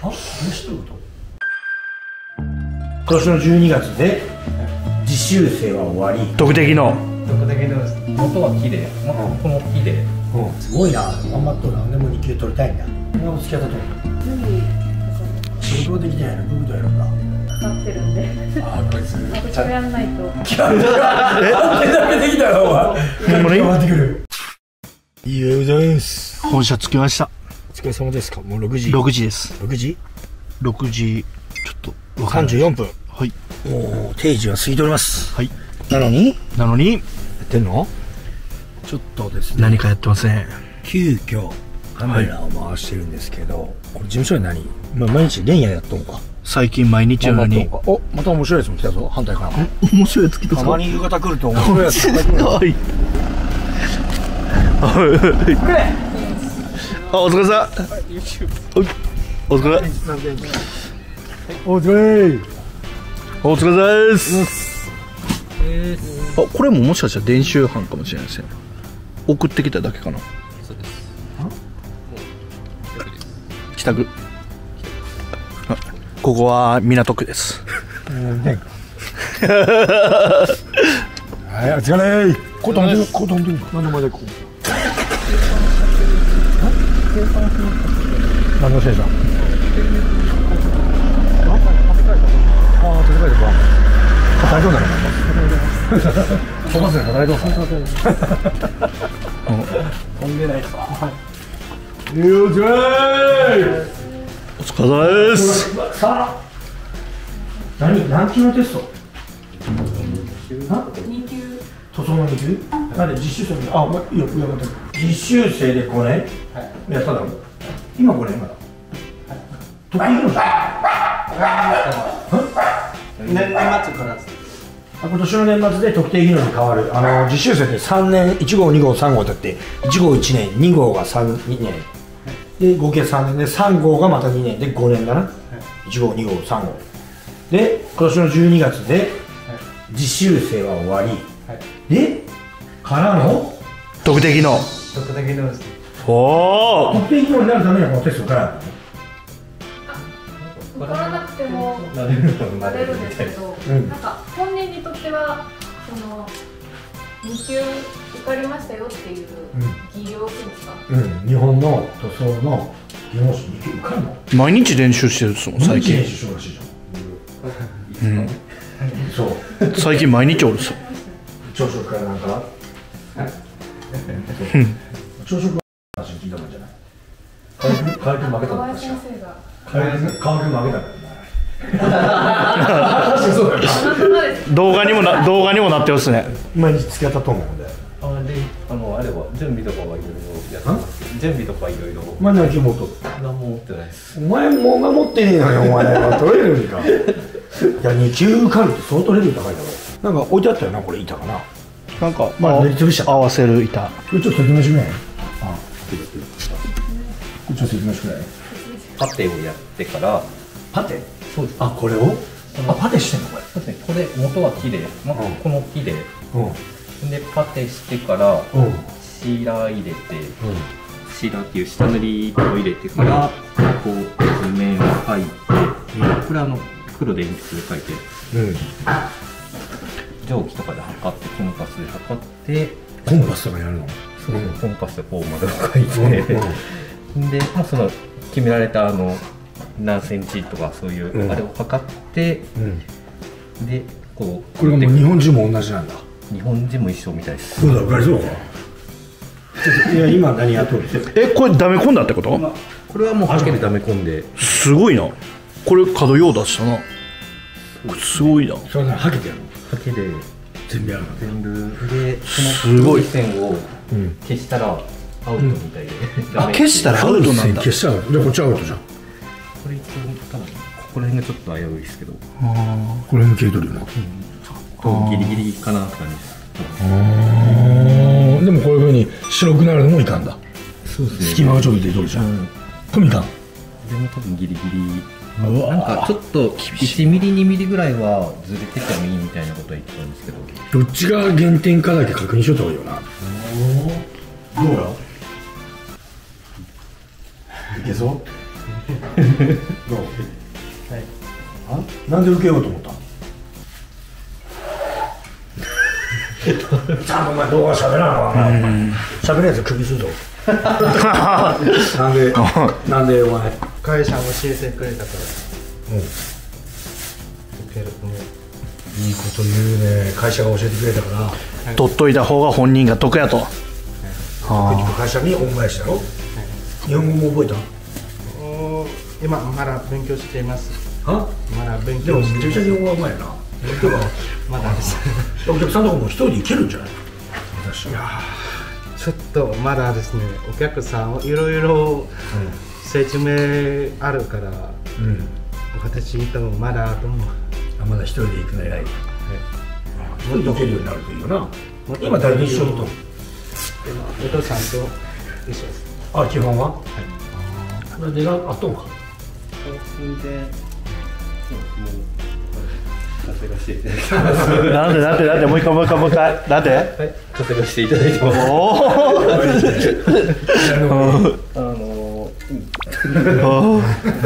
あ何してること？今年の12月で実習生は終わり。特的の特的の元は木で、まあ、この木で。うん。すごいな。頑張っとるなでも2級取りたいんだ。今も付き合ったと思う仕事できないの？どういうことやろうか。ってるんで。あこいつ。あとこれやんないとえだけできたよお前ほんまに頑張って。くるいやうざいです本社着きましたお疲れ様ですか？もう6時。6時です。6時？6時ちょっとわかんない。34分。はい。もう定時は過ぎております。はい。なのに？やなのに？ってんの？ちょっとですね。何かやってません。急遽カメラを回してるんですけど、これ事務所に何、まあ、毎日連夜やっとんか。最近毎日のように。頑張っとんか。おまた面白いやつも来たぞ。反対から。面白いやつ来たたまに夕方来ると面白いやつが来る はいあお疲れさお疲れ。お疲れお疲れ様です。あこれももしかしたら電子版かもしれないですね。送ってきただけかな。帰宅。あここは港区です。はいお疲れ。コトンでこ？何のせいじゃんああ建て替えてか。働いとんだろ飛ばすね働いとん飛んでないですか。よっしゃお疲れ様ですさあ何何級のテスト2級塗装の2級なんで実習生あ、ま、いいよ上まで実習生で5年、やっただろ？今5年まだ。得意の年年末から。あ今年の年末で特定技能に変わる。あの実習生って3年1号2号3号だって。1号1年2号が3 2年。で合計3年。で3号がまた2年。で5年だな、1号2号3号。で今年の12月で実習生は終わり、でからの？特定の特的のおお特定技能になるためにはこのテストから。受からなくてもなれるなれるんですけど、うん。なんか本人にとってはその2級受かりましたよっていう技量っていうん。ですか、うん。日本の塗装の技能士2級受かるの？毎日練習してるっすもん最近。練習しようらしいじゃん。そう。最近毎日おるっす朝食からなんか朝食は話聞い。たもんじゃない。カエルカエル負けたの河合確か先生がカエルカエル負けたん確かそうだよ動画にもな動画にもなってますね毎日付き合ったと思うんであであのあれは準備とかはい。ろい。ろやってます準備とかい。ろい。ろお前何持っと何も持ってない。ですお前もが持ってねえのよお前は取れるんかい。や2級受かるって相当レベル高い。だろなんか置い。てあったよなこれ板かななんかまあ塗りつぶしちゃった。合わせる板。これちょっと説明してくれあこれちょっと説明してくれパテをやってから。パテ？そうです。あこれを？あパテしてんの？これ。そうです。ねこれ元は木で、まあうんこの木で。うん。でパテしてからうん。シーラー入れてシーラーっていう下塗りを入れてからこう図面を描いてこれはあの黒で鉛筆で描いて。うん蒸気とかで測ってコンパスで測ってコンパスとかやるの？そうコンパスでこうまでを描いて、で、まあ、その決められたあの何センチとかそういう、うん。あれを測ってうん。でこうこれがもう日本人も同じなんだ。日本人も一緒みたいです。そうだ分かりそうか？いや今何やっとるえこれダメ込んだってこと？これはもうハケでダメ込んで。すごいな。これ角用出したなすごいな。それなはけてやるのハケで全部やるの全部でそのすごい黒い線をうん消したらアウトみたいで、あ消したらアウトなんだ。消しちゃうでこっちアウトじゃん。これ一応多分ここら辺がちょっと危ういですけど。これも消えとるよな。こうギリギリかなって感じです。でもこういうふうに白くなるのもいかんだ。そうです隙間がちょっと出とるじゃん。これもいかん。でも多分ギリギリなんかちょっと1ミリ2ミリぐらいはずれててもいいみたいなことは言ってたんですけど。どっちが減点かだけ確認しとった方がいいよなどうや？いけそう？どう？あ？なんで受けようと思った？ちゃんとお前動画喋らなあかんな。喋るやつ首するぞ。なんでなんでお前会社教えてくれたから。うん。受ける。ねいいこと言うね。会社が教えてくれたから。取っといた方が本人が得やと。国会社に恩返しだろ？日本語も覚えお今まだ勉強しています。たあまだ勉でも強してめちゃくちゃ日本語がうまいな。まだです。お客さんとかも一人で行けるんじゃない？私ちょっとまだですねお客さんいろいろ説明あるからうん、うん、私ともまだと思うあまだ一人で行くの偉い。一人で行けるようになるといいよな。もっと今誰と一緒にとお父さんと一緒です。あ基本は？はい。ああでがあっとんか。全然もう稼がせていただいてなんでなんでなんでもう一回もう一回もう一回。なんで？稼がせていただいてますお お あのお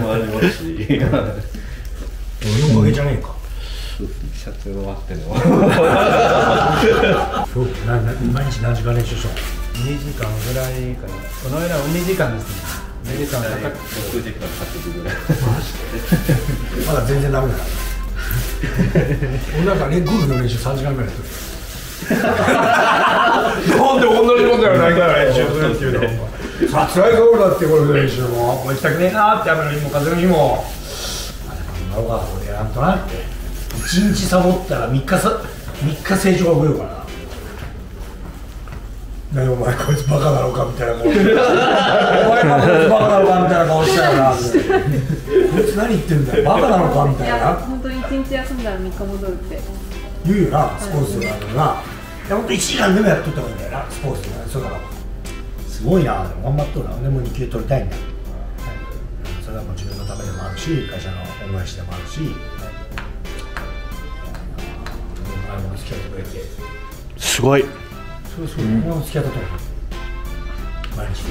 もありますし俺のおかげじゃねえか社長があってのそうなな毎日何時間練習しよ2時間ぐらいからこの間は2時間ですね2時間かかって6時間8時ぐらいうまだ全然ダメだ俺なんかねゴルフの練習3時間ぐらいやってるなんで同じことやないから練習するっていうのさあ辛いぞ俺だってゴルフの練習ももう行きたくねえなって雨の日も風の日も。あれ頑張ろうか俺やらんとなって。1日サボったら3日さ3日成長が遅れるから。な何お前こいつバカなのかみたいな顔して。お前こいつバカなのかみたいな顔してたから。こいつ何言ってんだよ。バカなのかみたいいな。や本当に一日休んだら3日戻るって。言うよなスポーツとかあるのな、いや本当1時間でもやっとった方がいいんだよなスポーツとかそうだからすごいなでも頑張っとるな。でも2級取りたいん。だ、それはもう自分のためでもあるし会社の恩返しでもあるし、あの付き合ってくれて。すごい。そうそう、うん、付き合ったと思う毎日。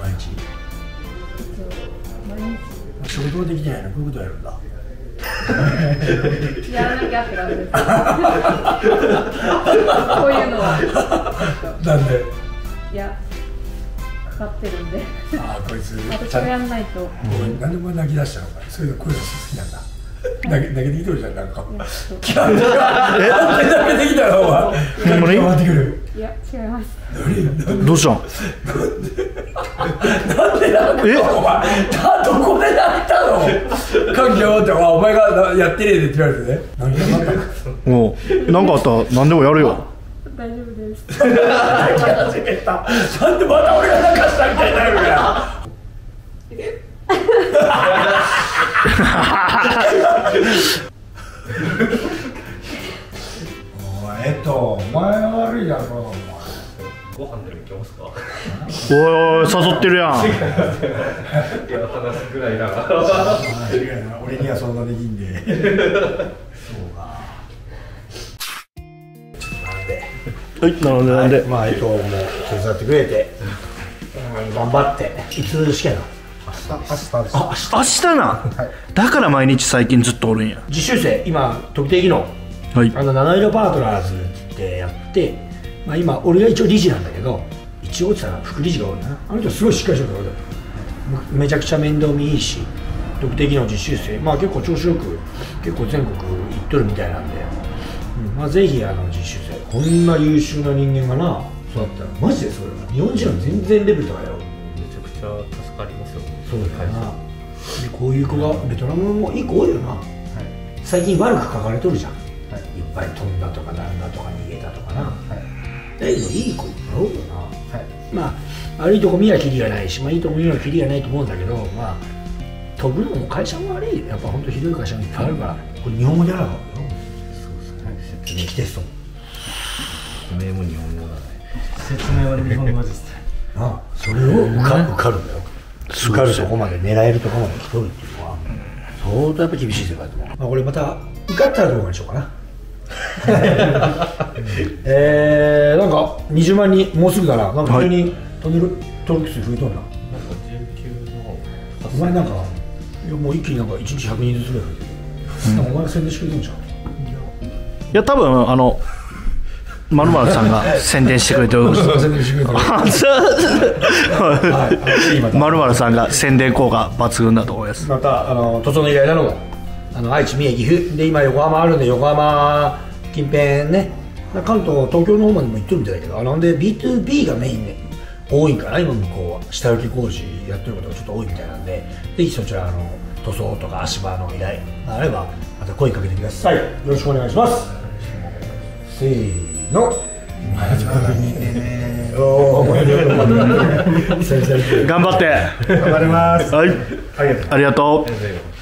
毎日毎仕事ができてないのこういうことやるんだ？日 やらなきゃって感じです。こういうのは なんで？いや分かってるんで。ああこいつ私がやんないと。お前なんでお前泣き出したの？かそういうの声が好きなんだ。泣け泣けてきとるじゃんなんか。いやちょっなんで泣けてきたの？お前。ほんまに待ってくるといや違います。どうしたん？なんで？なんだえ？お前。だどこで泣いたの？感極まってお前がやってねえでって言われてね。何がなった？のなんかあったら何でもやるよ大丈夫です。始めたなんでまた俺が泣かしたみたいになるえっとお前が悪いだろ。お前ご飯でも行けますか？おいおい誘ってるやん。いや話すぐらい 俺にはそんなできんではいなるほどなんで。まあえっともう手伝ってくれて、うん、頑張っていつ試験な？の明日です。あ明日。な？んだから毎日最近ずっとおるんや。実習生今特定技能はい。あの七色パートナーズってやって、まあ、今俺が一応理事なんだけど一応って言ったら副理事が多いな。あの人すごいしっかりしてるから俺めちゃくちゃ面倒見いいし特定技能実習生。まあ結構調子よく結構全国行っとるみたいなんで、うんまあ、ぜひあの実習生こんな優秀な人間がな育ったらマジでそれは。日本人は全然レベル高いよめちゃくちゃ助かりますよ。そうだよな、でこういう子がベトナムもいい子多いよな、最近悪く書かれとるじゃん、い、っぱい飛んだとかなんだとか逃げたとかな、だけどいい子いっぱいおるよな、まあ悪いとこ見はきりがないし、まあ、いいとこ見はきりがないと思うんだけどまあ飛ぶのも会社も悪い。よやっぱ本当ひどい会社もいっぱいあるから。これ日本語でやらなかったよ危機テストも名も日本語だね。説明は日本語です。なあそれを受か受かるんだよ。受かるとこまで狙えるとこまで来とるっていうのは相当やっぱ厳しい世界だと思う、まあ、これまた受かったら動画にしようかな。えー、なんか20万人もうすぐだな。なんか急にトンネル登録数増えとんな、お前なんかいやもう一気になんか1日100人ずつぐらい増えてる、なんかお前が宣伝してくれてんじゃん。いや多分あのまるまるさんが宣伝してくれてる。まるまるさんが宣伝効果抜群だと思います。またあの整の依頼なのがあの愛知三重岐阜で今横浜あるんで横浜近辺ね。関東東京の方までも行ってるみたいだけどあので B2B がメインで多いんかな今向こうは。下請け工事やってることがちょっと多いみたいなんでぜひそちらあの塗装とか足場の依頼があればまた声かけてください。よろしくお願いしますせーの。頑張って。頑張ります。はい。ありがとう